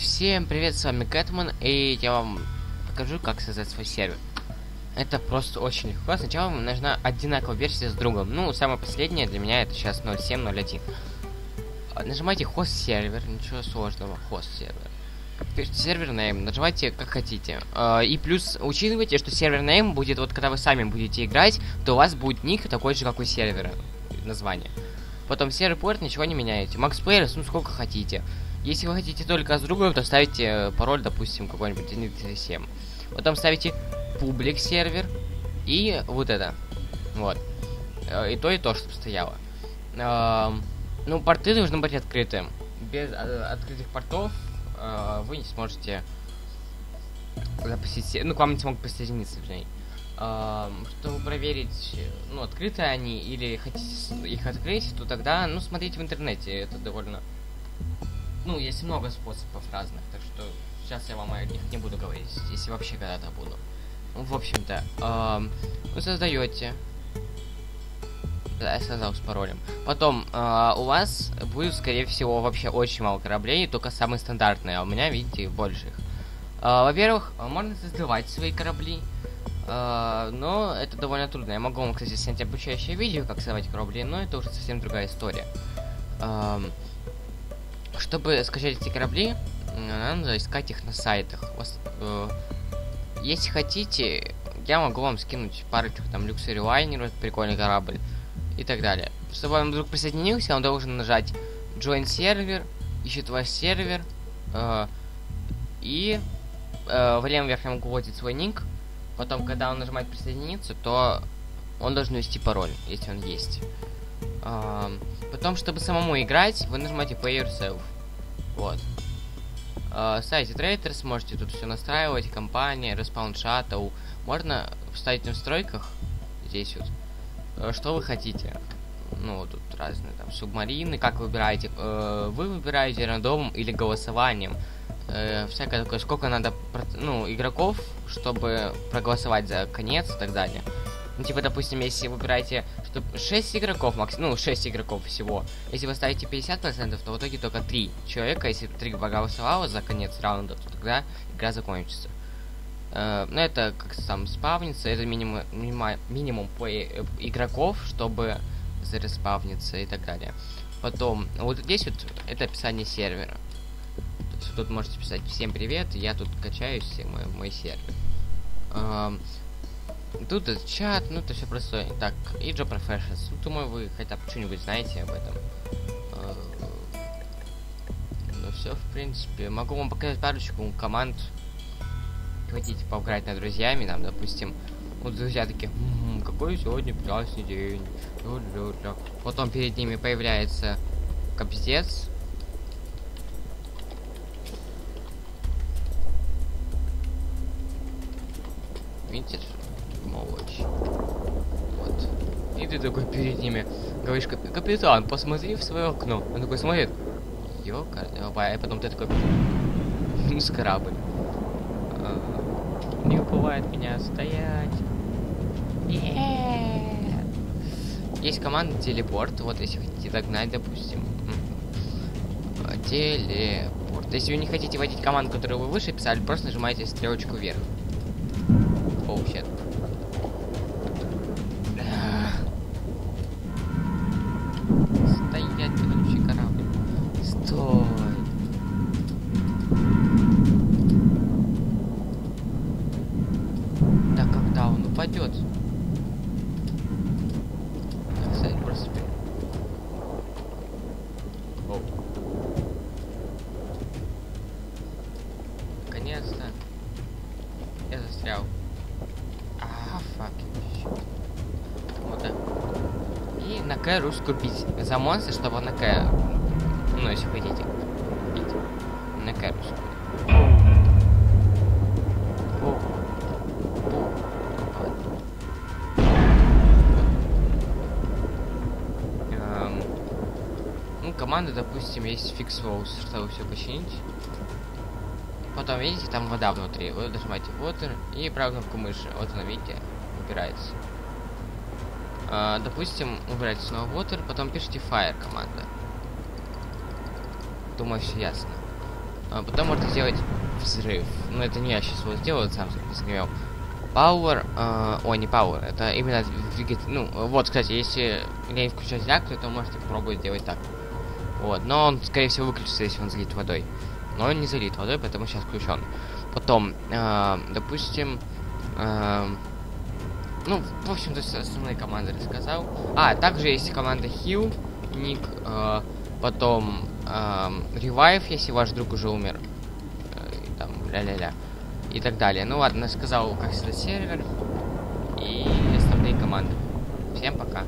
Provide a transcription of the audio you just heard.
Всем привет, с вами Кэтман, и я вам покажу, как создать свой сервер. Это просто очень легко. Сначала вам нужна одинаковая версия с другом. Ну, самая последняя для меня это сейчас 0701. А, Нажимайте хост сервер, ничего сложного, хост сервер. Пишите сервер name, нажимайте как хотите. А, И плюс учитывайте, что сервер name будет, вот когда вы сами будете играть, то у вас будет ник такой же, как у сервера, название. Потом сервер порт ничего не меняете. Max Players, ну сколько хотите. Если вы хотите только с другом, то ставите э, пароль, допустим, какой-нибудь 1.7. Потом ставите публик сервер и вот это. Вот. Э, И то, и то, чтобы стояло. Эм, Ну, порты должны быть открыты. Без э, открытых портов вы не сможете запустить... Ну, к вам не смогут присоединиться, вернее. Эм, Чтобы проверить, ну, открыты они или хотите их открыть, то тогда, ну, смотрите в интернете, это довольно... Ну, есть много способов разных, так что сейчас я вам о них не буду говорить, если вообще когда-то буду. Ну, в общем-то, эм, вы создаете. Да, я создал с паролем. Потом э, у вас будет, скорее всего, вообще очень мало кораблей, только самые стандартные, а у меня, видите, больше их. Э, Во-первых, можно создавать свои корабли, э, но это довольно трудно. Я могу вам, кстати, снять обучающее видео, как создавать корабли, но это уже совсем другая история. Эм, чтобы скачать эти корабли, надо искать их на сайтах. Э, Если хотите, я могу вам скинуть парочку там Luxury Liner, прикольный корабль, и так далее. Чтобы он вдруг присоединился, он должен нажать Join сервер, ищет ваш сервер, э, и э, в левом верхнем углу вводит свой ник. Потом, когда он нажимает присоединиться, то он должен ввести пароль, если он есть. Потом, чтобы самому играть, вы нажимаете Play Yourself. Вот. А, Ставите traitor, сможете тут все настраивать, кампания, respawn shuttle. Можно вставить в настройках, здесь вот, э, что вы хотите. Ну, тут разные там субмарины, как выбираете. Э, Вы выбираете рандомом или голосованием. Э, Всякое такое, сколько надо, ну, игроков, чтобы проголосовать за конец и так далее. Ну, типа, допустим, если вы выбираете, что 6 игроков, макс... ну, 6 игроков всего. Если вы ставите 50%, то в итоге только 3 человека. Если 3 проголосовало за конец раунда, то тогда игра закончится. Э, ну, это как сам спавнится, это минимум, минима- минимум по э, игроков, чтобы зареспавниться и так далее. Потом, вот здесь вот, это описание сервера. Есть тут можете писать «Всем привет, я тут качаюсь, мой, мой сервер». Эм, Тут чат, ну это все простое. Так, и Joe Professions. Ну, думаю, вы хотя бы что-нибудь знаете об этом. Э, Ну все, в принципе. Могу вам показать парочку команд. Хотите поиграть над друзьями, нам, допустим. Вот друзья такие, «М, какой сегодня прекрасный день. Ля-ля-ля». Потом перед ними появляется кобздец. Видите? Молочь. Вот. И ты такой перед ними говоришь, «Кап- капитан, посмотри в свое окно. Он такой смотрит. Ёка, а потом ты такой, ну, с корабль. А, Не бывает меня стоять. Нет. Есть команда телепорт, вот если хотите догнать, допустим. А, Телепорт. Если вы не хотите вводить команду, которую вы выше писали, просто нажимаете стрелочку вверх. Оу, щет. Стоять, вонючий корабль. Стой. Да когда он упадет? Кстати, просто. Оу. Наконец-то. Я застрял. А, фак. На К русскую бить. За монстра, чтобы на К... Ну, если хотите. Бить. На К русскую. Эм, Ну, команда, допустим, есть фикс Rose, чтобы все починить. Потом, видите, там вода внутри. Вы нажимаете Water и правую кнопку мыши. Вот она, видите, убирается. А, допустим, убираете снова Water, потом пишите Fire команда. Думаю, все ясно. А потом можно сделать взрыв. Ну, это не я сейчас его сделаю, сам загремел. Power, э, ой, не Power, это именно двигатель, ну, вот, кстати, если не включать реактор, то можете попробовать сделать так. Вот, но он, скорее всего, выключится, если он залит водой. Но он не залит водой, поэтому сейчас включен. Потом, э, допустим, э, ну, в общем-то, основные команды рассказал. А, также есть команда Heal, ник, э, потом э, Revive, если ваш друг уже умер. Э, там, ля-ля-ля и так далее. Ну ладно, сказал, как создать сервер и основные команды. Всем пока.